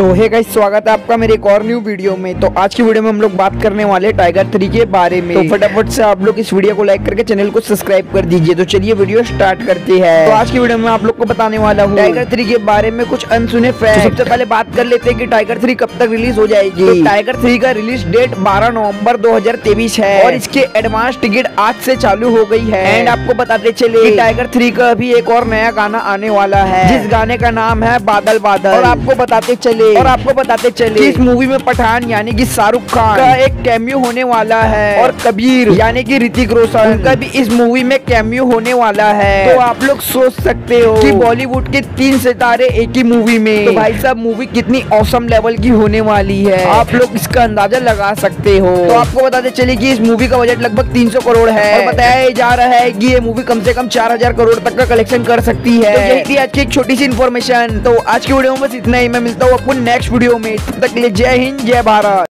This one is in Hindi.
सो है गाइस स्वागत है आपका मेरे एक और न्यू वीडियो में। तो आज की वीडियो में हम लोग बात करने वाले टाइगर थ्री के बारे में। तो फटाफट से आप लोग इस वीडियो को लाइक करके चैनल को सब्सक्राइब कर दीजिए। तो चलिए वीडियो स्टार्ट करते हैं। तो आज की वीडियो में आप लोग को बताने वाला हूँ टाइगर थ्री के बारे में कुछ अनसुने फैक्ट तो सबसे पहले बात कर लेते हैं की टाइगर थ्री कब तक रिलीज़ हो जाएगी। तो टाइगर थ्री का रिलीज़ डेट बारह नवंबर दो हज़ार तेईस है। और इसके एडवांस टिकट आज से चालू हो गई है। एंड आपको बताते चले टाइगर थ्री का अभी एक और नया गाना आने वाला है। जिस गाने का नाम है बादल बादल। और आपको बताते चले और आपको बताते चले इस मूवी में पठान यानी कि शाहरुख खान का एक कैमियो होने वाला है। और कबीर यानी कि ऋतिक रोशन। उनका भी इस मूवी में कैमियो होने वाला है। तो आप लोग सोच सकते हो कि बॉलीवुड के तीन सितारे एक ही मूवी में। तो भाई साहब मूवी कितनी औसम लेवल की होने वाली है। आप लोग इसका अंदाज़ा लगा सकते हो। तो आपको बताते चले कि इस मूवी का बजट लगभग 300 करोड़ है। और बताया जा रहा है कि ये मूवी कम से कम 4000 करोड़ तक का कलेक्शन कर सकती है। तो यही थी आज की एक छोटी सी इन्फॉर्मेशन तो आज की वीडियो में बस इतना ही। मैं मिलता हूँ आपको नेक्स्ट वीडियो में तब तक के लिए जय हिंद जय भारत।